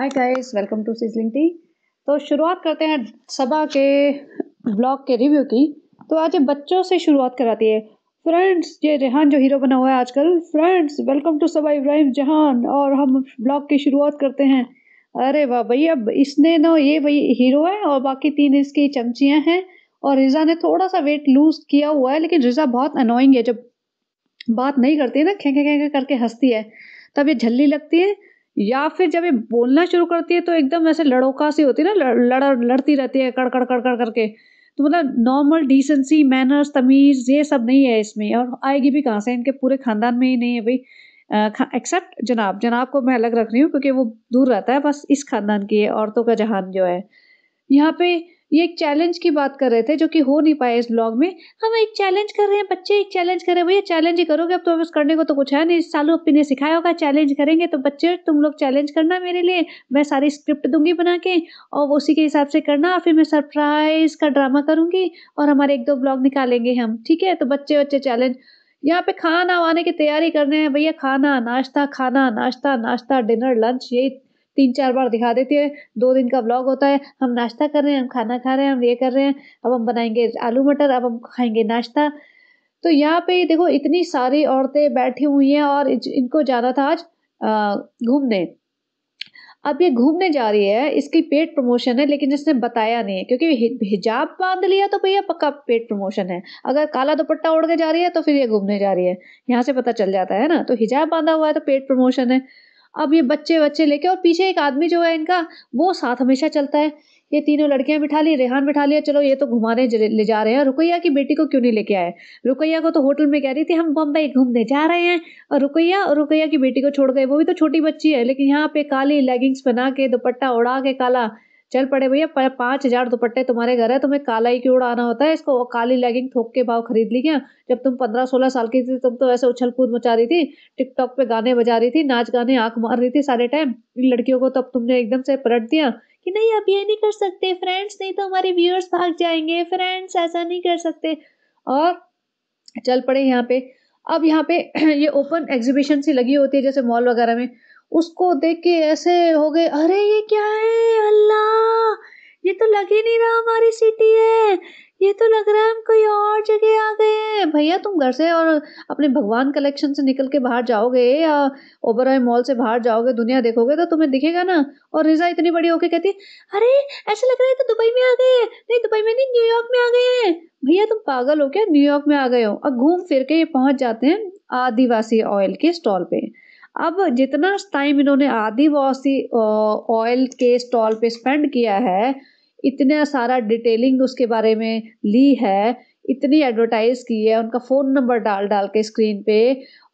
Hi guys welcome to sizzling tea तो शुरुआत करते हैं सबा के ब्लॉग के रिव्यू की। तो आज बच्चों से शुरुआत कराती है। फ्रेंड्स ये रेहान जो हीरो बना हुआ है आजकल। Friends welcome to Saba Ibrahim Jahan और हम ब्लॉग की शुरुआत करते हैं। अरे वाह भैया इसने ना ये वही हीरो है और बाकी तीन इसकी चमचियाँ हैं। और रिजा ने थोड़ा सा वेट लूज किया हुआ है, लेकिन रिजा बहुत अनोइंग है। जब बात नहीं करती है ना खे खे खे करके हंसती है, तब ये झल्ली लगती है। या फिर जब ये बोलना शुरू करती है तो एकदम ऐसे लड़ोका सी होती है ना, लड़ लड़ती रहती है, कड़ कड़ कड़ कड़ करके। तो मतलब नॉर्मल डिसेंसी मैनर्स तमीज़, ये सब नहीं है इसमें, और आएगी भी कहाँ से? इनके पूरे ख़ानदान में ही नहीं है भाई। एक्सेप्ट जनाब जनाब को मैं अलग रख रही हूँ क्योंकि वो दूर रहता है बस इस ख़ानदान की है औरतों का जहान जो है। यहाँ पे ये एक चैलेंज की बात कर रहे थे, जो कि हो नहीं पाया इस ब्लॉग में। हम एक चैलेंज कर रहे हैं, बच्चे एक चैलेंज कर रहे हैं। भैया चैलेंज ही करोगे अब तो बस करने को तो कुछ है नहीं। सालू अपी ने सिखाया होगा चैलेंज करेंगे तो बच्चे, तुम लोग चैलेंज करना मेरे लिए। मैं सारी स्क्रिप्ट दूँगी बना के, और उसी के हिसाब से करना, और फिर मैं सरप्राइज़ का ड्रामा करूँगी, और हमारे एक दो ब्लॉग निकालेंगे हम, ठीक है? तो बच्चे बच्चे चैलेंज यहाँ पे खाना आने की तैयारी करने हैं। भैया, खाना, नाश्ता खाना, नाश्ता नाश्ता डिनर लंच यही तीन चार बार दिखा देती है। दो दिन का ब्लॉग होता है। हम नाश्ता कर रहे हैं, हम खाना खा रहे हैं, हम ये कर रहे हैं। अब हम बनाएँगे आलू मटर, अब हम खाएँगे नाश्ता। तो यहाँ पे देखो, इतनी सारी औरतें बैठी हुई हैं और इनको जाना था आज घूमने। अब ये घूमने जा रही है, इसकी पेट प्रमोशन है, लेकिन इसने बताया नहीं है, क्योंकि हिजाब बाँध लिया तो भैया पक्का पेट प्रमोशन है। अगर काला दुपट्टा उड़ के जा रही है तो फिर ये घूमने जा रही है। यहाँ से पता चल जाता है ना? तो हिजाब बांधा हुआ है तो पेट प्रमोशन है। अब ये बच्चे बच्चे लेके, और पीछे एक आदमी जो है इनका, वो साथ हमेशा चलता है। ये तीनों लड़कियाँ बिठा ली, रेहान बिठा लिया, चलो ये तो घुमाने ले जा रहे हैं। रुकैया की बेटी को क्यों नहीं लेके आए? रुकैया को तो होटल में कह रही थी, हम बम्बई घूमने जा रहे हैं। और रुकैया और रुकैया की बेटी को छोड़ गए। वो भी तो छोटी बच्ची है, लेकिन यहाँ पे काली लेगिंग्स बना के, दुपट्टा उड़ा के काला चल पड़े भैया पाँच हज़ार दुपट्टे तुम्हारे घर है, तुम्हें काला ही क्यों उड़ाना होता है? इसको काली लेगिंग थोक के भाव खरीद ली क्या? जब तुम पंद्रह सोलह साल की थी, तुम तो ऐसे उछल कूद मचा रही थी, टिकटॉक पे गाने बजा रही थी, नाच गाने आँख मार रही थी सारे टाइम इन लड़कियों को तब तुमने एकदम से पलट दिया कि नहीं, आप ये नहीं कर सकते फ्रेंड्स नहीं तो हमारे व्यूअर्स भाग जाएँगे। फ्रेंड्स ऐसा नहीं कर सकते। और चल पड़े यहाँ पे। अब यहाँ पे ये ओपन एग्जीबिशन सी लगी होती है, जैसे मॉल वगैरह में। उसको देख के ऐसे हो गए, अरे, ये क्या है? अल्लाह! ये तो लग ही नहीं रहा हमारी सिटी है। ये तो लग रहा है हम कोई और जगह आ गए हैं। भैया, तुम घर से और अपने भगवान कलेक्शन से निकल के बाहर जाओगे या ओबरॉय मॉल से बाहर जाओगे, दुनिया देखोगे तो तुम्हें दिखेगा ना? और रिजा इतनी बड़ी होके कहती अरे, ऐसे लग रहा है तो दुबई में आ गए नहीं, दुबई में नहीं न्यूयॉर्क में आ गए हैं। भैया, तुम पागल हो क्या? न्यूयॉर्क में आ गए हो? और घूम फिर के ये पहुँच जाते हैं आदिवासी ऑयल के स्टॉल पे। अब जितना टाइम इन्होंने आदिवासी ऑयल के स्टॉल पे स्पेंड किया है, इतना सारा डिटेलिंग उसके बारे में ली है, इतनी एडवर्टाइज की है, उनका फ़ोन नंबर डाल डाल के स्क्रीन पे,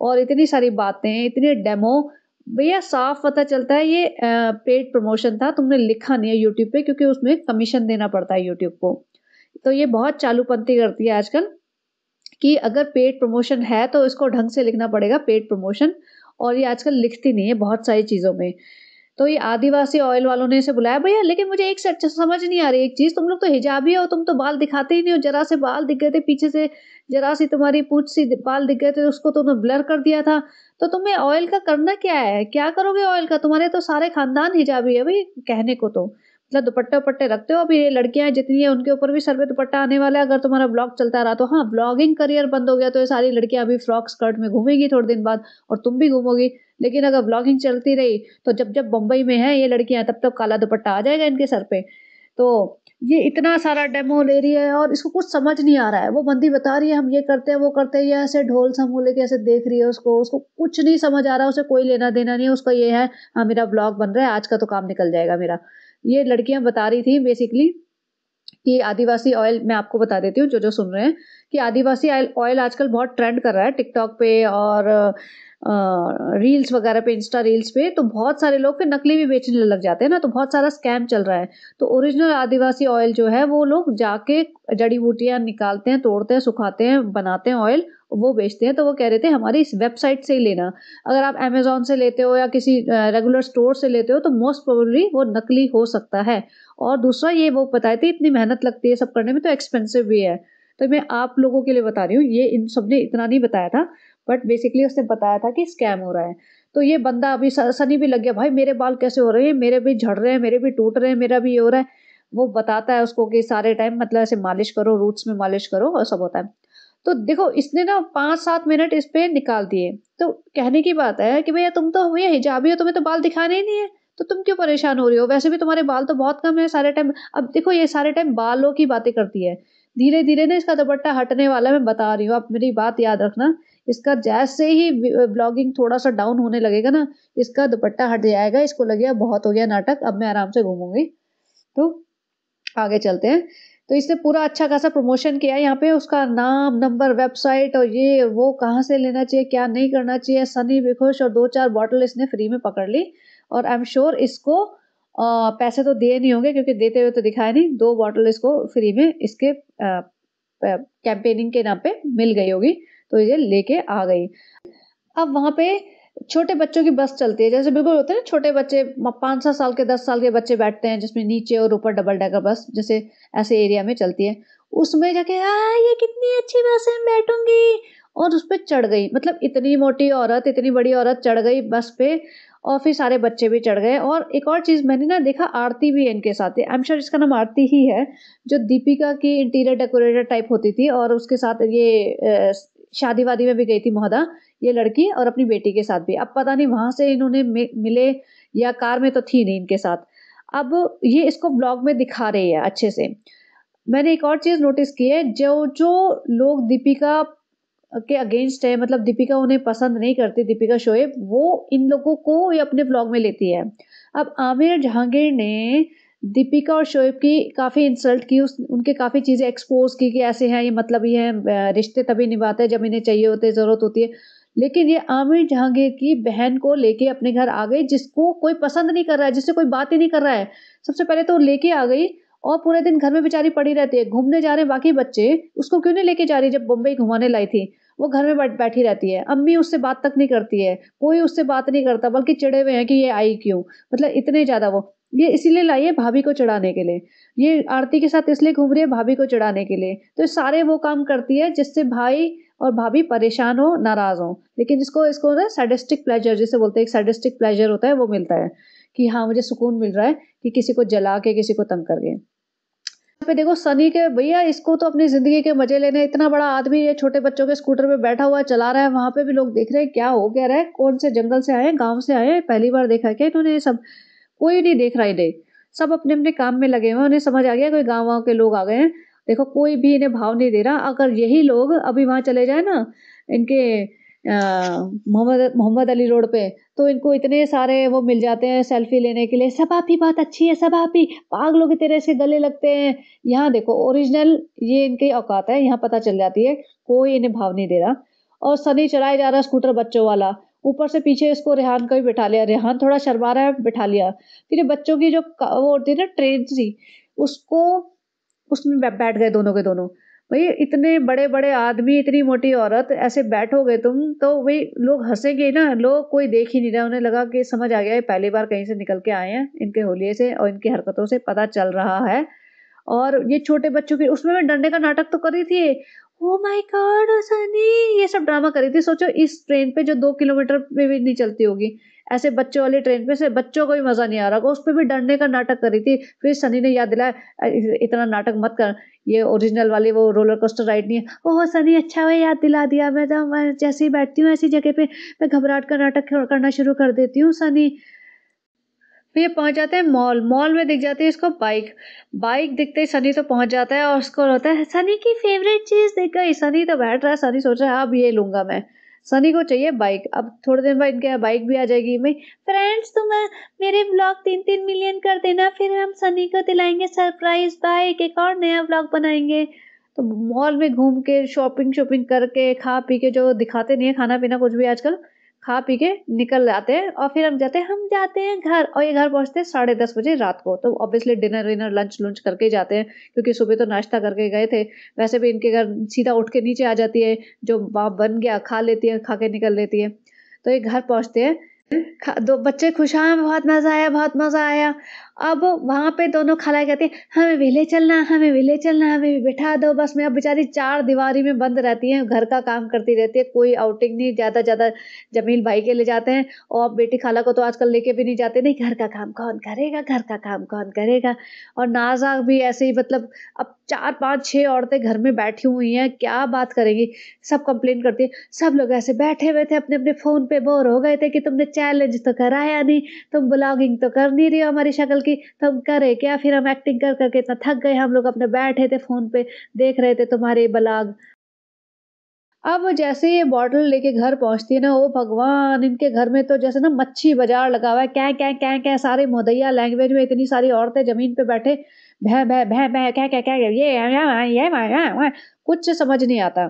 और इतनी सारी बातें, इतने डेमो भैया साफ़ पता चलता है, ये पेड प्रमोशन था, तुमने लिखा नहीं है यूट्यूब पे, क्योंकि उसमें कमीशन देना पड़ता है यूट्यूब को। तो ये बहुत चालूपंथी करती है आजकल, कि अगर पेड प्रमोशन है तो इसको ढंग से लिखना पड़ेगा पेड प्रमोशन और ये आजकल लिखती नहीं है बहुत सारी चीज़ों में। तो ये आदिवासी ऑयल वालों ने इसे बुलाया, भैया, लेकिन मुझे एक सच समझ नहीं आ रही, एक चीज़, तुम लोग तो हिजाबी हो, तुम तो बाल दिखाते ही नहीं हो, जरा से बाल दिख गए थे, पीछे से जरा सी तुम्हारी पूछ सी बाल दिख गए थे, उसको तुमने ब्लर कर दिया था। तो तुम्हें ऑयल का करना क्या है? क्या करोगे ऑयल का? तुम्हारे तो सारे खानदान हिजाबी है भाई, कहने को तो। मतलब दुपट्टे उपट्टे रखते हो अभी? ये लड़कियाँ जितनी है, उनके ऊपर भी सर पे दुपट्टा आने वाला है। अगर तुम्हारा ब्लॉग चलता रहा तो हाँ ब्लॉगिंग करियर बंद हो गया तो ये सारी लड़कियाँ अभी फ्रॉक, स्कर्ट में घूमेंगी थोड़े दिन बाद और तुम भी घूमोगी। लेकिन अगर ब्लॉगिंग चलती रही तो जब जब बम्बई में है ये लड़कियाँ, तब तक काला दुपट्टा आ जाएगा इनके सर पे। तो ये इतना सारा डेमो ले रही है और इसको कुछ समझ नहीं आ रहा है। वो बंदी बता रही है, हम ये करते हैं, वो करते हैं, ये ऐसे ढोल समूले के ऐसे देख रही है उसको। उसको कुछ नहीं समझ आ रहा, उसे कोई लेना देना नहीं है, उसका ये है हाँ मेरा ब्लॉग बन रहा है, आज का तो काम निकल जाएगा मेरा। ये लड़कियाँ बता रही थी बेसिकली कि आदिवासी ऑयल मैं आपको बता देती हूँ जो जो सुन रहे हैं। कि आदिवासी ऑयल आजकल बहुत ट्रेंड कर रहा है टिकटॉक पे और रील्स वगैरह पे इंस्टा रील्स पे तो बहुत सारे लोग फिर नकली भी बेचने लग जाते हैं ना तो बहुत सारा स्कैम चल रहा है। तो ओरिजिनल आदिवासी ऑयल जो है, वो लोग जाके जड़ी बूटियाँ निकालते हैं, तोड़ते हैं, सुखाते हैं, बनाते हैं ऑयल वो बेचते हैं। तो वो कह रहे थे, हमारी इस वेबसाइट से ही लेना। अगर आप अमेजोन से लेते हो या किसी रेगुलर स्टोर से लेते हो तो मोस्ट प्रोबेबली वो नकली हो सकता है। और दूसरा ये वो बताए थे, इतनी मेहनत लगती है सब करने में तो एक्सपेंसिव भी है। तो मैं आप लोगों के लिए बता रही हूँ, ये इन सबने इतना नहीं बताया था बट बेसिकली उसने बताया था कि स्कैम हो रहा है। तो ये बंदा अभी सनी भी लग गया, भाई, मेरे बाल कैसे हो रहे हैं? मेरे भी झड़ रहे हैं, मेरे भी टूट रहे हैं, मेरा भी ये हो रहा है। वो बताता है उसको कि सारे टाइम मतलब ऐसे मालिश करो रूट्स में मालिश करो और सब होता है। तो देखो, इसने ना पाँच सात मिनट इस पे निकाल दिए। तो कहने की बात है कि भैया, तुम तो ये हिजाबी हो तुम्हें तो बाल दिखाने ही नहीं है। तो तुम क्यों परेशान हो रही हो? वैसे भी तुम्हारे बाल तो बहुत कम है सारे टाइम अब देखो, ये सारे टाइम बालों की बातें करती है। धीरे धीरे ना इसका दुपट्टा हटने वाला मैं बता रही हूँ, आप मेरी बात याद रखना। इसका जैसे ही ब्लॉगिंग थोड़ा सा डाउन होने लगेगा ना, इसका दुपट्टा हट जाएगा, इसको लगेगा बहुत हो गया नाटक, अब मैं आराम से घूमूँगी। तो आगे चलते हैं। तो इसने पूरा अच्छा खासा प्रमोशन किया यहाँ पे उसका नाम नंबर वेबसाइट और ये, वो कहाँ से लेना चाहिए, क्या नहीं करना चाहिए, सनी भी और दो चार बॉटल इसने फ्री में पकड़ ली। और आई एम श्योर इसको आ, पैसे तो दिए नहीं होंगे क्योंकि देते हुए तो दिखाया नहीं। दो बॉटल इसको फ्री में इसके कैंपेनिंग के नाम पे मिल गई होगी। तो ये लेके आ गई। अब वहाँ पे छोटे बच्चों की बस चलती है। जैसे बिल्कुल होते हैं ना छोटे बच्चे पाँच सात साल के दस साल के बच्चे बैठते हैं जिसमें नीचे और ऊपर डबल डेकर बस जैसे ऐसे एरिया में चलती है। उसमें जाके आ ये कितनी अच्छी बस है बैठूँगी। और उस पर चढ़ गई। मतलब इतनी मोटी औरत इतनी बड़ी औरत चढ़ गई बस पे। और फिर सारे बच्चे भी चढ़ गए। और एक और चीज़ मैंने ना देखा, आरती भी इनके साथ है। आई एम श्योर इसका नाम आरती ही है, जो दीपिका की इंटीरियर डेकोरेटर टाइप होती थी और उसके साथ ये शादी वादी में भी गई थी महोदा, ये लड़की और अपनी बेटी के साथ भी। अब पता नहीं वहाँ से इन्होंने मिले या कार में तो थी नहीं इनके साथ। अब ये इसको ब्लॉग में दिखा रही है अच्छे से। मैंने एक और चीज़ नोटिस की है, जो जो लोग दीपिका के अगेंस्ट है मतलब दीपिका उन्हें पसंद नहीं करती, दीपिका शोएब, वो इन लोगों को ये अपने ब्लॉग में लेती है। अब आमिर जहांगीर ने दीपिका और शोएब की काफ़ी इंसल्ट की, उस, उनके काफ़ी चीज़ें एक्सपोज की कि ऐसे हैं, ये मतलब ये हैं रिश्ते तभी निभाते हैं जब इन्हें चाहिए होते, ज़रूरत होती है। लेकिन ये आमिर जहांगीर की बहन को लेके अपने घर आ गई, जिसको कोई पसंद नहीं कर रहा है, जिससे कोई बात ही नहीं कर रहा है। सबसे पहले तो लेके आ गई और पूरे दिन घर में बेचारी पड़ी रहती है। घूमने जा रहे बाकी बच्चे। उसको क्यों नहीं लेके जा रही जब बम्बई घुमाने लाई थी? वो घर में बैठी रहती है। अम्मी उससे बात तक नहीं करती है। कोई उससे बात नहीं करता, बल्कि चिड़े हुए हैं कि ये आई क्यों? मतलब इतने ज़्यादा वो। ये इसीलिए लाई है भाभी को चढ़ाने के लिए। ये आरती के साथ इसलिए घूम रही है भाभी को चढ़ाने के लिए। तो सारे वो काम करती है जिससे भाई और भाभी परेशान हो, नाराज़ हो। लेकिन इसको इसको ना सैडिस्टिक प्लेजर जिसे बोलते हैं, एक सैडिस्टिक प्लेजर होता है, वो मिलता है कि हाँ मुझे सुकून मिल रहा है कि किसी को जला के, किसी को तंग कर गए पे देखो, सनी के, भैया इसको तो अपनी ज़िंदगी के मज़े लेने, इतना बड़ा आदमी ये छोटे बच्चों के स्कूटर पे बैठा हुआ, चला रहा है, वहाँ पे भी लोग देख रहे हैं, क्या हो गया रहा है, कौन से जंगल से आए गाँव से आए पहली बार देखा क्या इन्होंने ये सब? कोई नहीं देख रहा इन्हें। सब अपने अपने काम में लगे हुए उन्हें समझ आ गया कोई गाँव वाँव के लोग आ गए हैं। देखो, कोई भी इन्हें भाव नहीं दे रहा, अगर यही लोग अभी वहाँ चले जाए ना, इनके मोहम्मद मोहम्मद अली रोड पे। तो इनको इतने सारे वो मिल जाते हैं सेल्फी लेने के लिए। सब आप ही बहुत अच्छी है, सब आप ही पागलों की तरह से गले लगते हैं। यहाँ देखो ओरिजिनल ये इनकी औकात है, यहाँ पता चल जाती है। कोई इन्हें भाव नहीं दे रहा। और सनी चलाया जा रहा स्कूटर बच्चों वाला। ऊपर से पीछे इसको रेहान का भी बैठा लिया। रेहान थोड़ा शर्मा रहा है, बैठा लिया। फिर बच्चों की जो वो होती है ना ट्रेन थी उसको, उसमें बैठ गए दोनों के दोनों। भाई, इतने बड़े बड़े आदमी, इतनी मोटी औरत, ऐसे बैठोगे तुम तो भाई, लोग हंसेंगे ना। लोग कोई देख ही नहीं रहा, उन्हें लगा कि समझ आ गया है, पहली बार कहीं से निकल के आए हैं, इनके होलिये से और इनकी हरकतों से पता चल रहा है। और ये छोटे बच्चों की, उसमें मैं डंडे का नाटक तो कर थी। Oh my god Sunny! ये सब ड्रामा कर थी। सोचो, इस ट्रेन पे जो दो किलोमीटर पे भी नहीं चलती होगी। ऐसे बच्चों वाली ट्रेन पे से बच्चों को भी मज़ा नहीं आ रहा। उस पर भी डरने का नाटक कर रही थी। फिर सनी ने याद दिलाया इतना नाटक मत कर। ये ओरिजिनल वाली वो रोलर कोस्टर राइड नहीं है। ओह, सनी अच्छा हुआ याद दिला दिया। मैं तो मैं जैसे ही बैठती हूँ, ऐसी जगह पे मैं घबराहट का नाटक करना शुरू कर देती हूँ, सनी। फिर ये पहुँच जाते हैं मॉल मॉल में दिख जाती है इसको बाइक बाइक दिखते ही सनी तो पहुँच जाता है और उसको होता है, सनी की फेवरेट चीज़ दिख गई। सनी तो बैठ रहा है। सनी सोच रहा है, अब ये लूँगा मैं। सनी को चाहिए बाइक अब थोड़े दिन बाद इनके बाइक भी आ जाएगी। मैं फ्रेंड्स तुम मेरे ब्लॉग तीन तीन मिलियन कर देना, फिर हम सनी को दिलाएँगे सरप्राइज़ बाइक एक और नया ब्लॉग बनाएँगे। तो मॉल में घूम के शॉपिंग शॉपिंग करके खा पी के जो दिखाते नहीं है खाना पीना कुछ भी आजकल खा पी के निकल जाते हैं और फिर हम जाते हैं, हम जाते हैं घर और ये घर पहुँचते हैं साढ़े दस बजे रात को। तो obviously dinner winner lunch lunch करके जाते हैं, क्योंकि सुबह तो नाश्ता करके गए थे। वैसे भी इनके घर सीधा उठ के नीचे आ जाती है, जो वहाँ बन गया, खा लेती है, खा के निकल लेती है। तो ये घर पहुँचते हैं। दो बच्चे खुश हाँ बहुत मज़ा आया, बहुत मज़ा आया। अब वहाँ पे दोनों खाला कहती हैं, हमें विले चलना, हमें विले चलना, हमें भी बिठा दो। बस मैं अब बेचारी चार दीवारी में बंद रहती हैं, घर का काम करती रहती है, कोई आउटिंग नहीं, ज़्यादा ज़्यादा जमील भाई के ले जाते हैं और बेटी खाला को तो आजकल लेके भी नहीं जाते, नहीं, घर का काम कौन करेगा, घर का काम कौन करेगा? और नाजा भी ऐसे ही मतलब अब चार, पाँच छः औरतें घर में बैठी हुई हैं, क्या बात करेंगी? सब कंप्लेन करती है, सब लोग ऐसे बैठे हुए थे अपने अपने फ़ोन पे बोर हो गए थे कि तुमने चैलेंज तो कराया नहीं? तुम ब्लॉगिंग तो कर नहीं रही हो हमारी शक्ल की तो हम करे क्या? फिर हम एक्टिंग कर करके इतना थक गए, हम लोग अपने बैठे थे फ़ोन पे, देख रहे थे तुम्हारे बलाग। अब जैसे ये बॉटल लेके घर पहुँचती है ना, ओ भगवान, इनके घर में तो जैसे ना मच्छी बाज़ार लगा हुआ है। क्या क्या क्या क्या सारे मोदैया लैंग्वेज में इतनी सारी औरतें ज़मीन पे बैठे, भै भै भै भै क्या क्या ये ये ये, कुछ समझ नहीं आता।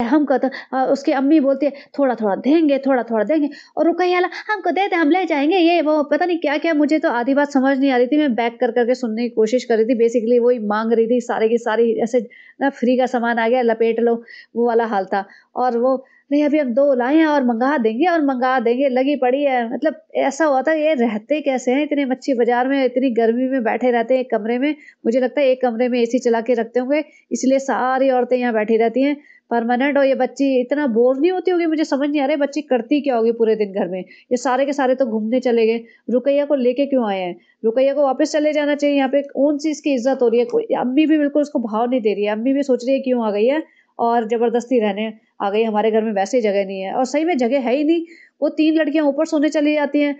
हम कहते उसकी अम्मी बोलती है, थोड़ा थोड़ा देंगे, थोड़ा थोड़ा देंगे। और रुकैया हमको दे दे, हम ले जाएँगे ये, वो, पता नहीं क्या क्या, मुझे तो आधी बात समझ नहीं आ रही थी, मैं बैक कर, करके सुनने की कोशिश कर रही थी बेसिकली वही मांग रही थी, सारे की सारी, ऐसे, ना फ्री का सामान आ गया, लपेट लो, वो वाला हाल था। और वो, नहीं, अभी हम दो लाए हैं और मंगा देंगे, और मंगा देंगे, लगी पड़ी है। मतलब ऐसा हुआ था, ये रहते कैसे हैं, इतने मच्छी बाज़ार में, इतनी गर्मी में बैठे रहते हैं एक कमरे में, मुझे लगता है एक कमरे में एसी चला के रखते होंगे, इसलिए सारी औरतें यहाँ बैठी रहती हैं परमानेंट हो, ये बच्ची इतना बोर नहीं होती होगी, मुझे समझ नहीं आ रहा है, बच्ची करती क्या होगी पूरे दिन घर में? ये सारे के सारे तो घूमने चले गए। रुकैया को लेके क्यों आए हैं? रुकैया को वापस चले जाना चाहिए, यहाँ पे कौन सी इसकी इज़्ज़त हो रही है। कोई, अम्मी भी बिल्कुल उसको भाव नहीं दे रही है। अम्मी भी सोच रही है क्यों आ गई है? और ज़बरदस्ती रहने आ गई, हमारे घर में वैसे जगह नहीं है। और सही में जगह है ही नहीं। वो तीन लड़कियाँ ऊपर सोने चली जाती हैं।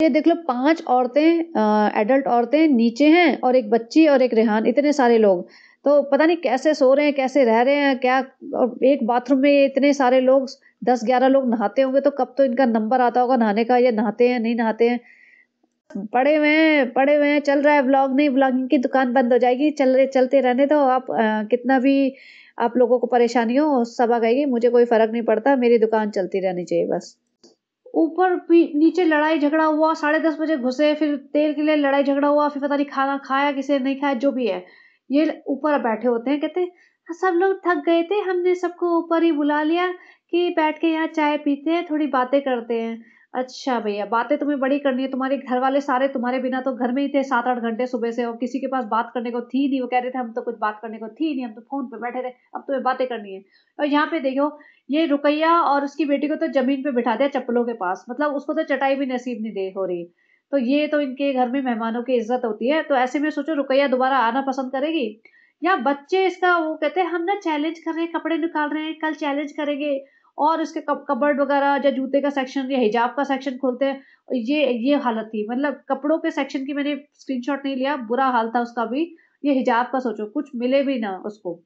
ये देख लो, पाँच औरतें एडल्ट औरतें नीचे हैं और एक बच्ची और एक रेहान, इतने सारे लोग। तो पता नहीं कैसे सो रहे हैं कैसे रह रहे हैं क्या और एक बाथरूम में इतने सारे लोग दस ग्यारह लोग नहाते होंगे तो कब तो इनका नंबर आता होगा नहाने का ये नहाते हैं नहीं नहाते हैं। पड़े हुए हैं पड़े हुए हैं चल रहा है ब्लॉग नहीं ब्लॉगिंग की दुकान बंद हो जाएगी चल रहे चलते रहने दो आप आ, कितना भी आप लोगों को परेशानी हो सब आ गएगी मुझे कोई फ़र्क नहीं पड़ता मेरी दुकान चलती रहनी चाहिए बस। ऊपर नीचे लड़ाई झगड़ा हुआ साढ़े दस बजे घुसे फिर तेल के लिए लड़ाई झगड़ा हुआ फिर पता नहीं खाना खाया किसे नहीं खाया जो भी है। ये ऊपर बैठे होते हैं कहते हाँ, सब लोग थक गए थे हमने सबको ऊपर ही बुला लिया कि बैठ के यहाँ चाय पीते हैं थोड़ी बातें करते हैं। अच्छा भैया बातें तुम्हें बड़ी करनी है तुम्हारे घर वाले सारे तुम्हारे बिना तो घर में ही थे सात आठ घंटे सुबह से और किसी के पास बात करने को थी नहीं वो कह रहे थे हम तो कुछ बात करने को थी नहीं हम तो फ़ोन पे बैठे थे अब तुम्हें बातें करनी है। और यहाँ पे देखो ये रुकैया और उसकी बेटी को तो ज़मीन पे बिठा दिया चप्पलों के पास मतलब उसको तो चटाई भी नसीब नहीं दे हो रही। तो ये तो इनके घर में मेहमानों की इज़्ज़त होती है। तो ऐसे में सोचो, रुकैया दोबारा आना पसंद करेगी? या बच्चे इसका वो कहते हैं, हम ना चैलेंज कर रहे हैं, कपड़े निकाल रहे हैं, कल चैलेंज करेंगे। और इसके कबर्ड वगैरह या जूते का सेक्शन या हिजाब का सेक्शन खोलते हैं। ये ये हालत थी। मतलब कपड़ों के सेक्शन की मैंने स्क्रीनशॉट नहीं लिया, बुरा हाल था उसका भी। ये हिजाब का सोचो, कुछ मिले भी ना उसको।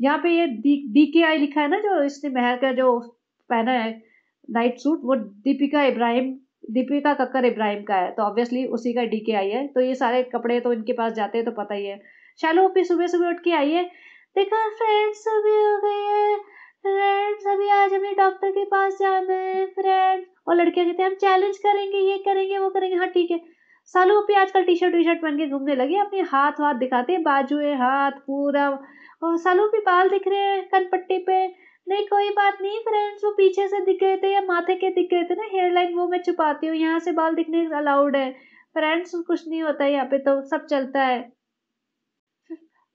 यहाँ पे ये डी डी के आई लिखा है ना जो इसने महर का जो पहना है नाइट सूट वो दीपिका इब्राहिम दीपिका कक्कर इब्राहिम का है तो ऑब्वियसली उसी का डी आई है। तो ये सारे कपड़े तो इनके पास जाते हैं तो पता ही है। चलो फिर सुबह सुबह उठ के आइए देखा फ्रेंड्स सुबह हो गई है। फ्रेंड्स अभी आज हमें डॉक्टर के पास जाना है फ्रेंड्स और लड़कियाँ कहते हैं, हम चैलेंज करेंगे, ये करेंगे, वो करेंगे। हाँ ठीक है। सालू भी आजकल टी शर्ट टी शर्ट पहन के घूमने लगे अपने हाथ वाथ दिखाते हैं, बाजुए हाथ पूरा। और सालू भी बाल दिख रहे हैं, कनपट्टी पे। नहीं, कोई बात नहीं फ्रेंड्स वो पीछे से दिख गए थे या माथे के दिख गए थे ना हेयर लाइन वो मैं छुपाती हूँ, यहाँ से बाल दिखने अलाउड है। फ्रेंड्स कुछ नहीं होता यहाँ पे तो सब चलता है।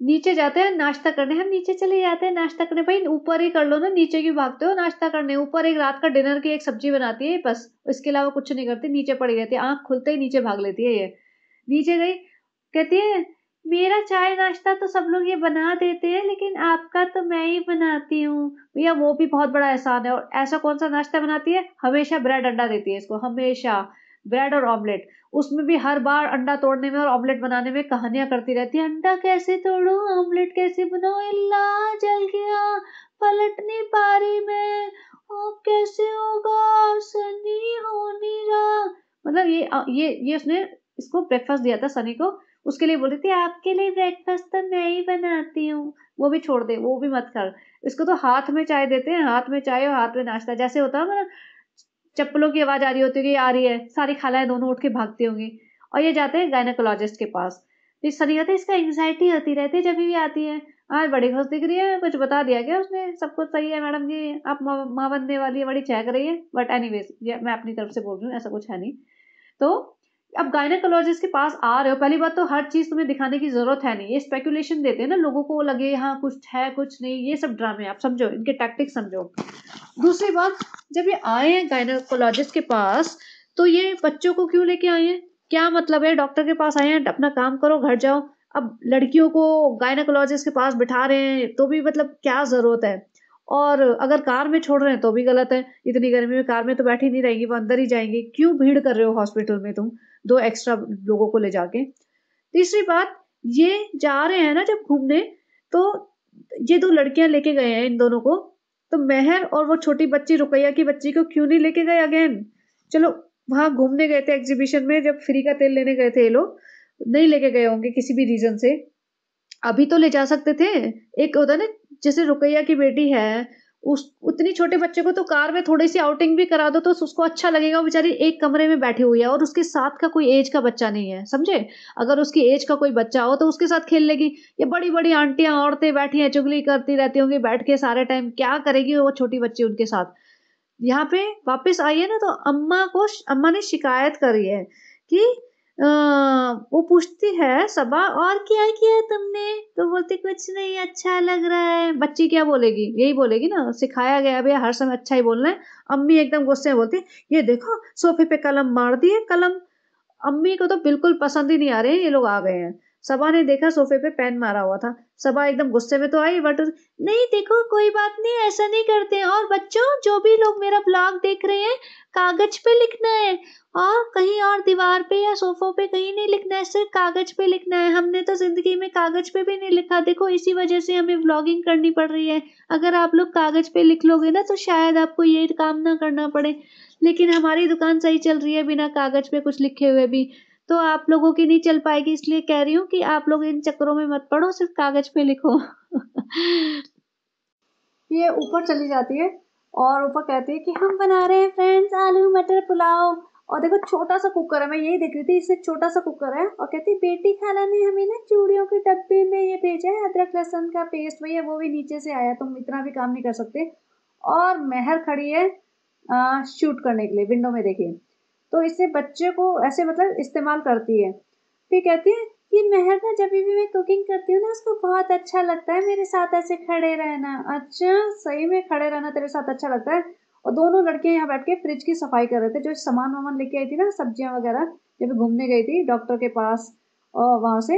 नीचे जाते हैं, नाश्ता करने, हम नीचे चले जाते हैं नाश्ता करने, भाई ऊपर ही कर लो ना, नीचे क्यों भागते हो नाश्ता करने? ऊपर एक रात का डिनर की एक सब्ज़ी बनाती है बस, इसके अलावा कुछ नहीं करती, नीचे पड़ी रहती है, आँख खुलते ही नीचे भाग लेती है ये। नीचे गई, कहती है मेरा चाय नाश्ता तो सब लोग ये बना देते हैं, लेकिन आपका तो मैं ही बनाती हूँ। भैया, वो भी बहुत बड़ा एहसान है और ऐसा कौन सा नाश्ता बनाती है? हमेशा ब्रेड अंडा देती है इसको, हमेशा। ब्रेड और ऑमलेट। उसमें भी हर बार अंडा तोड़ने में और ऑमलेट बनाने में कहानियाँ करती रहती है। अंडा कैसे तोड़ो? ऑमलेट कैसे बनाओ अल्लाह जल गया पलट नहीं पा रही मैं। अब कैसे होगा? सनी हो नहीं रहा। मतलब ये ये ये उसने इसको ब्रेकफास्ट दिया था, सनी को। उसके लिए बोल रही थी, आपके लिए ब्रेकफास्ट तो मैं ही बनाती हूँ। वो भी छोड़ दे, वो भी मत कर इसको तो हाथ में चाय देते हैं, हाथ में चाय और हाथ में नाश्ता। जैसे होता है ना, चप्पलों की आवाज़ आ रही होती है आ रही है, सारी खालाएँ दोनों उठ के भागती होंगी। और ये जाते हैं गायनाकोलॉजिस्ट के पास। तो सनी कहते इसका एंगजाइटी होती रहती है, जब भी आती है। आज बड़ी खुश दिख रही है, कुछ बता दिया क्या उसने? सब कुछ सही है मैडम जी? आप माँ बनने वाली है, बड़ी चहक रही है? बट एनी मैं अपनी तरफ़ से बोल रही हूँ, ऐसा कुछ है नहीं। तो अब गायनाकोलॉजिस्ट के पास आ रहे हो, पहली बात तो हर चीज़ तुम्हें दिखाने की ज़रूरत है नहीं। ये स्पेकुलेशन देते हैं ना लोगों को लगे हाँ कुछ है, कुछ नहीं। ये सब ड्रामे आप समझो, इनके टैक्टिक समझो। दूसरी बात, जब ये आए हैं गायनेकोलॉजिस्ट के पास तो ये बच्चों को क्यों लेके आए हैं? क्या मतलब है? डॉक्टर के पास आए हैं, अपना काम करो, घर जाओ। अब लड़कियों को गायनेकोलॉजिस्ट के पास बिठा रहे हैं तो भी मतलब क्या ज़रूरत है? और अगर कार में छोड़ रहे हैं तो भी गलत है। इतनी गर्मी में कार में तो बैठी नहीं रहेंगी, वो अंदर ही जाएँगे। क्यों भीड़ कर रहे हो हॉस्पिटल में तुम? दो एक्स्ट्रा लोगों को ले जाके। तीसरी बात, ये जा रहे हैं ना जब घूमने तो ये दो लड़कियाँ लेके गए हैं इन दोनों को। तो मेहर और वो छोटी बच्ची, रुकैया की बच्ची को क्यों नहीं लेके गए अगेन चलो, वहाँ घूमने गए थे एग्जीबिशन में, जब फ्री का तेल लेने गए थे ये लोग, नहीं लेके गए होंगे किसी भी रीजन से। अभी तो ले जा सकते थे। एक होता ना, जैसे रुकैया की बेटी है उस, उतनी छोटे बच्चे को तो कार में थोड़ी सी आउटिंग भी करा दो तो उसको अच्छा लगेगा। वो बेचारी एक कमरे में बैठी हुई है और उसके साथ का कोई एज का बच्चा नहीं है, समझे? अगर उसकी एज का कोई बच्चा हो तो उसके साथ खेल लेगी। ये बड़ी बड़ी आंटियाँ, औरतें बैठी हैं, चुगली करती रहती होंगी, बैठ के सारे टाइम क्या करेगी वो छोटी बच्ची उनके साथ? यहाँ पे वापस आई है ना तो अम्मा को अम्मा ने शिकायत करी है कि वो पूछती है सबा, और क्या किया तुमने? तो बोलती, कुछ नहीं अच्छा लग रहा है। बच्ची क्या बोलेगी? यही बोलेगी ना, सिखाया गया भैया हर समय अच्छा ही बोलना है। अम्मी एकदम गुस्से में बोलती, ये देखो, सोफे पे कलम मार दिए, कलम। अम्मी को तो बिल्कुल पसंद ही नहीं आ रहे हैं, ये लोग आ गए हैं। सबा ने देखा सोफे पे पेन मारा हुआ था। सबा एकदम गुस्से में तो आई बट नहीं, देखो, कोई बात नहीं, ऐसा नहीं करते और बच्चों, जो भी लोग मेरा ब्लॉग देख रहे हैं, कागज़ पे लिखना है। और कहीं और दीवार पे या सोफों पे कहीं नहीं लिखना है, सिर्फ़ कागज़ पे लिखना है। हमने तो ज़िंदगी में कागज़ पे भी नहीं लिखा। देखो, इसी वजह से हमें ब्लॉगिंग करनी पड़ रही है। अगर आप लोग कागज़ पे लिख लोगे ना तो शायद आपको ये काम ना करना पड़े। लेकिन हमारी दुकान सही चल रही है बिना कागज़ पे कुछ लिखे हुए भी। तो आप लोगों की नहीं चल पाएगी, इसलिए कह रही हूँ कि आप लोग इन चक्करों में मत पढ़ो सिर्फ़ कागज़ पे लिखो। ये ऊपर चली जाती है और ऊपर कहती है कि हम बना रहे हैं फ्रेंड्स आलू, मटर, पुलाव। और देखो, छोटा सा कुकर है, मैं यही देख रही थी, इससे छोटा सा कुकर है। और कहती बेटी खाला ने हमें ना चूड़ियों के डब्बे में ये भेजा है, अदरक, लहसुन का पेस्ट भैया वो भी नीचे से आया तुम इतना भी काम नहीं कर सकते। और महर खड़ी है शूट करने के लिए विंडो में देखिए। तो इससे बच्चे को ऐसे मतलब इस्तेमाल करती है। फिर कहती है कि मेहर ना, जब भी मैं कुकिंग करती हूँ ना, उसको बहुत अच्छा लगता है मेरे साथ ऐसे खड़े रहना। अच्छा सही में खड़े रहना तेरे साथ अच्छा लगता है। और दोनों लड़कियाँ यहाँ बैठ के फ्रिज की सफ़ाई कर रहे थे, जो सामान वामान लेके आई थी ना, सब्ज़ियाँ वगैरह, जब घूमने गई थी डॉक्टर के पास, और वहाँ से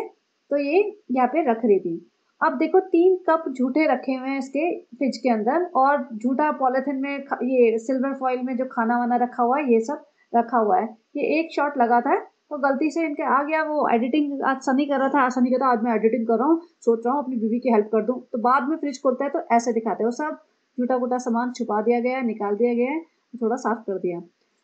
तो ये यहाँ पे रख रही थी। अब देखो, तीन कप झूठे रखे हुए हैं इसके फ्रिज के अंदर, और झूठा पॉलिथिन में ये सिल्वर फॉइल में जो खाना वाना रखा हुआ है, ये सब रखा हुआ है। ये एक शॉट लगा था तो गलती से इनके आ गया, वो एडिटिंग आज सनी कर रहा था, आज सनी कहता आज मैं एडिटिंग कर रहा हूँ, सोच रहा हूँ, अपनी बीवी की हेल्प कर दूँ। तो बाद में फ्रिज खोलता है तो ऐसे दिखाते हैं। सब झूठा वूटा सामान छुपा दिया गया, निकाल दिया गया है थोड़ा साफ़ कर दिया।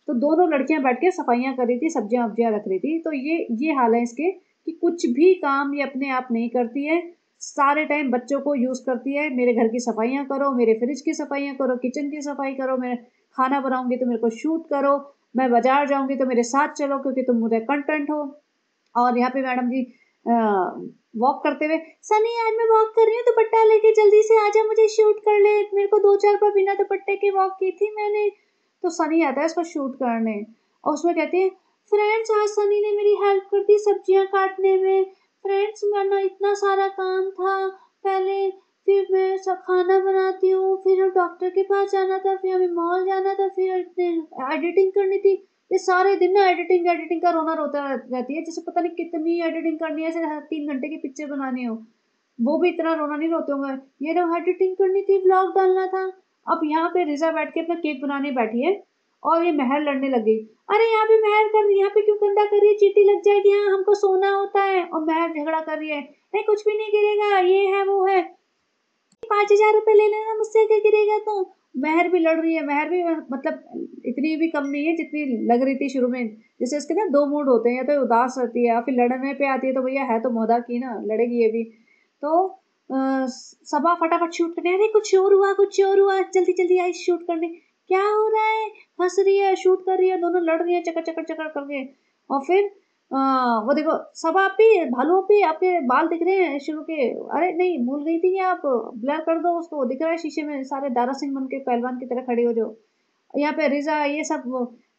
तो दोनों लड़कियाँ बैठ के सफाइयाँ कर रही थी, सब्ज़ियाँ वब्जियाँ रख रही थी। तो ये ये हाल है इसके, कि कुछ भी काम ये अपने आप नहीं करती है। सारे टाइम बच्चों को यूज़ करती है, मेरे घर की सफाइयाँ करो, मेरे फ्रिज की सफाइयाँ करो किचन की सफ़ाई करो, मैं खाना बनाऊँगी तो मेरे को शूट करो मैं बाज़ार जाऊँगी तो मेरे साथ चलो, क्योंकि तुम मुझे कंटेंट हो। और यहाँ पे मैडम जी वॉक करते हुए, सनी, आज मैं वॉक कर रही हूँ दुपट्टा लेके, जल्दी से आजा मुझे शूट कर ले। मेरे को दो चार बार बिना दुपट्टे के वॉक की थी मैंने। तो सनी आता है उसको शूट करने। और उसमें कहती है फ्रेंड्स आज सनी ने मेरी हेल्प कर दी सब्ज़ियाँ काटने में। फ्रेंड्स मेरा इतना सारा काम था। पहले फिर मैं सब खाना बनाती हूँ, फिर हम डॉक्टर के पास जाना था, फिर हमें मॉल जाना था, फिर एडिटिंग करनी थी। ये सारे दिन ना एडिटिंग एडिटिंग का रोना रोता रहती है, जैसे पता नहीं कितनी एडिटिंग करनी है, ऐसे तीन घंटे की पिक्चर बनानी हो। वो भी इतना रोना नहीं रोते होंगे। ये ना एडिटिंग करनी थी ब्लॉग डालना था। अब यहाँ पे रिजा बैठ के अपना केक बनाने बैठी है और ये महर लड़ने लग गई। अरे यहाँ पे महर कर, यहाँ पे क्यों गंदा कर रही है? चीटी लग जाएगी, यहाँ हमको सोना होता है और महर झगड़ा कर रही है। नहीं कुछ भी नहीं गिरेगा, ये है, वो है। पाँच हज़ार रुपये ले लेना मुझसे क्या गिरेगा तो? महर भी लड़ रही है, महर भी मतलब इतनी भी कम नहीं है जितनी लग रही थी शुरू में। जैसे इसके ना दो मूड होते हैं, या तो उदास रहती है या फिर लड़ने पे आती है तो भैया है तो मोदा की ना, लड़ेगी ये भी। तो सबा फटाफट शूट करने, अरे कुछ और हुआ, कुछ और हुआ, जल्दी जल्दी आई शूट करने। क्या हो रहा है? हंस रही है, शूट कर रही है, दोनों लड़ रही है चकर चकर चकर करके। और फिर आ, वो देखो सब आप ही भालू आप आपके बाल दिख रहे हैं शुरू के। अरे नहीं भूल गई थी आप। ब्लर कर दो उसको दिख रहा है शीशे में सारे दारा सिंह बन के पहलवान की तरह खड़े हो जो यहाँ पे रिजा ये सब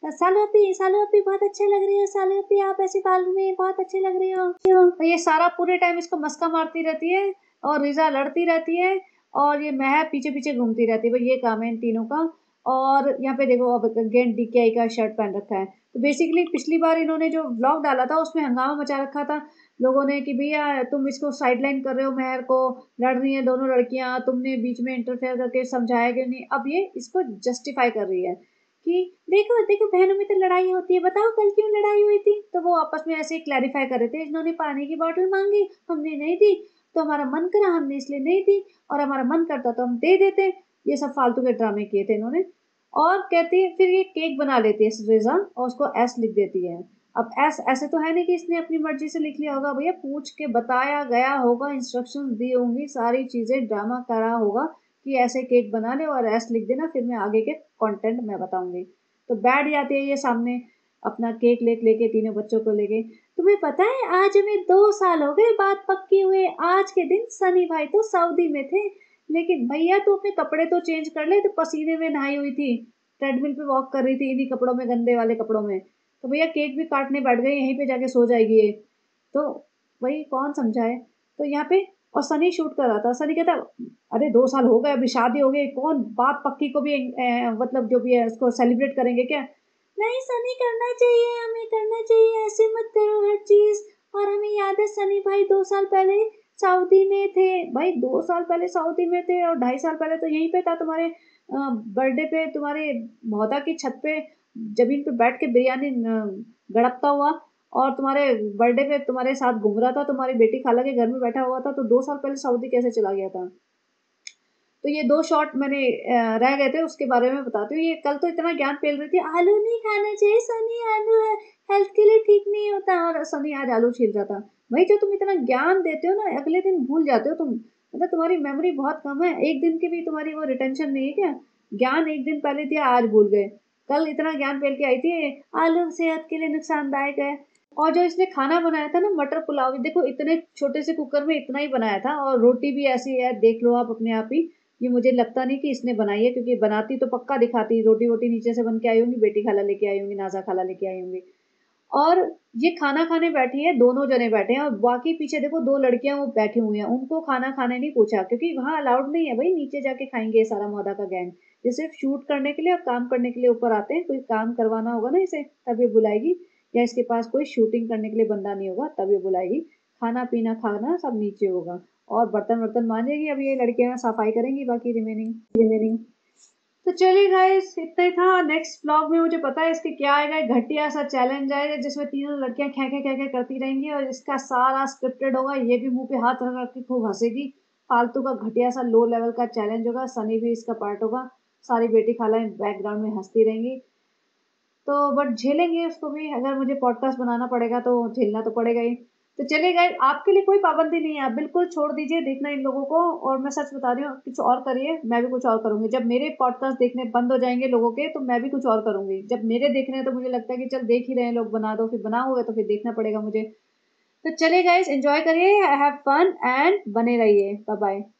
सालोपी सालोपी बहुत अच्छे लग रही हो सालोपी आप ऐसे बाल में बहुत अच्छे लग रही हो। ये सारा पूरे टाइम इसको मस्का मारती रहती है और रिजा लड़ती रहती है और ये मह पीछे पीछे घूमती रहती है। ये काम है इन तीनों का। और यहाँ पे देखो अब अगेन डी के का शर्ट पहन रखा है। तो बेसिकली पिछली बार इन्होंने जो व्लॉग डाला था, उसमें हंगामा मचा रखा था लोगों ने कि भैया तुम इसको साइडलाइन कर रहे हो मेहर को लड़ रही हैं दोनों लड़कियाँ, तुमने बीच में इंटरफेयर करके समझाया कि नहीं। अब ये इसको जस्टिफाई कर रही है कि देखो देखो बहनों में तो लड़ाई होती है, बताओ कल क्यों लड़ाई हुई थी? तो वो आपस में ऐसे क्लैरिफाई कर रहे थे, इन्होंने पानी की बॉटल मांगी, हमने नहीं दी तो हमारा मन करा, हमने इसलिए नहीं दी, और हमारा मन करता तो हम दे देते। ये सब फालतू के ड्रामे किए थे इन्होंने। और कहती है, फिर ये केक बना लेती है रेजा और उसको एस लिख देती है। अब एस ऐसे तो है नहीं कि इसने अपनी मर्ज़ी से लिख लिया होगा, भैया पूछ के बताया गया होगा इंस्ट्रक्शंस दी होंगी, सारी चीज़ें ड्रामा करा होगा कि ऐसे केक बना ले और एस लिख देना, फिर मैं आगे के कंटेंट मैं बताऊँगी। तो बैठ जाती है ये सामने अपना केक लेक, लेके तीनों बच्चों को लेके। तुम्हें पता है, आज हमें दो साल हो गए, बात पक्की हुए आज के दिन सनी भाई तो सऊदी में थे। लेकिन भैया, तू अपने कपड़े तो चेंज कर ले तो पसीने में नहाई हुई थी। ट्रेडमिल पे वॉक कर रही थी इन्हीं कपड़ों में, गंदे वाले कपड़ों में। तो भैया केक भी काटने बैठ गए यहीं पे जाके सो जाएगी ये। तो वही कौन समझाए? तो यहाँ पे, और सनी शूट कर रहा था। सनी कहता, अरे, दो साल हो गए, अभी शादी हो गई, कौन? बात पक्की को भी मतलब जो भी है उसको सेलिब्रेट करेंगे क्या? नहीं, सनी करना चाहिए, हमें करना चाहिए, ऐसे मत करो हर चीज़। और हमें याद है, सनी भाई दो साल पहले सऊदी में थे। भाई, दो साल पहले सऊदी में थे और ढाई साल पहले तो यहीं पे था तुम्हारे बर्थडे पे, तुम्हारे महोदा की छत पे, ज़मीन पे बैठ के बिरयानी गड़पता हुआ और तुम्हारे बर्थडे पे तुम्हारे साथ घूम रहा था, तुम्हारी बेटी खाला के घर में बैठा हुआ था तो दो साल पहले सऊदी कैसे चला गया था? तो ये दो शॉट मैंने रह गए थे, उसके बारे में बताती हूँ। ये कल तो इतना ज्ञान फैल रही थी, आलू नहीं खाना चाहिए, सनी आलू है। हेल्थ के लिए ठीक नहीं होता और सनी आज आलू छील था भाई जो तुम इतना ज्ञान देते हो ना, अगले दिन भूल जाते हो तुम। मतलब तुम्हारी मेमोरी बहुत कम है। एक दिन की भी तुम्हारी वो रिटेंशन नहीं है क्या? ज्ञान एक दिन पहले दिया, आज भूल गए। कल इतना ज्ञान फैल के आई थी, आलू सेहत के लिए नुकसानदायक है। और जो इसने खाना बनाया था ना, मटर पुलाव देखो इतने छोटे से कुकर में इतना ही बनाया था। और रोटी भी ऐसी है, देख लो आप अपने आप ही। ये मुझे लगता नहीं कि इसने बनाई है, क्योंकि बनाती तो पक्का दिखाती। रोटी वोटी नीचे से बन के आई होंगी, बेटी खाला लेके आई होंगी, नाजा खाला लेके आई होंगी। और ये खाना खाने बैठी है, दोनों जने बैठे हैं और बाकी पीछे देखो दो लड़कियाँ वो बैठी हुई हैं, उनको खाना खाने नहीं पूछा, क्योंकि वहाँ अलाउड नहीं है भाई, नीचे जाके खाएँगे सारा मौदा का गैंग ये सिर्फ़ शूट करने के लिए और काम करने के लिए ऊपर आते हैं, कोई काम करवाना होगा ना इसे, तब ये बुलाएगी, या इसके पास कोई शूटिंग करने के लिए बंदा नहीं होगा, तब ये बुलाएगी। खाना पीना खाना सब नीचे होगा, और बर्तन वर्तन मांजेगी अब ये लड़कियाँ सफ़ाई करेंगी बाकी रिमेनिंग रिमेनिंग तो चलिए गाइस इतना ही था। नेक्स्ट ब्लॉग में मुझे पता है इसके क्या आएगा। घटिया सा चैलेंज आएगा, जिसमें तीनों लड़कियाँ खे खे खे करती रहेंगी और इसका सारा स्क्रिप्टेड होगा। ये भी मुँह पे हाथ रख के खूब हंसेगी। फालतू का घटिया सा लो लेवल का चैलेंज होगा। सनी भी इसका पार्ट होगा। सारी बेटी खालाएँ बैकग्राउंड में हंसती रहेंगी। तो बट झेलेंगे उसको भी। अगर मुझे पॉडकास्ट बनाना पड़ेगा तो झेलना तो पड़ेगा ही। तो चले गए आपके लिए कोई पाबंदी नहीं है। आप बिल्कुल छोड़ दीजिए देखना इन लोगों को। और मैं सच बता रही हूँ कुछ और करिए, मैं भी कुछ और करूँगी। जब मेरे पॉडकास्ट देखने बंद हो जाएँगे लोगों के तो मैं भी कुछ और करूँगी। जब मेरे देख रहे हैं तो मुझे लगता है कि चल देख ही रहे हैं लोग, बना दो, फिर बना होगा तो फिर देखना पड़ेगा मुझे। तो चले गए एंजॉय करिए हैव फन एंड बने रहिए। Bye bye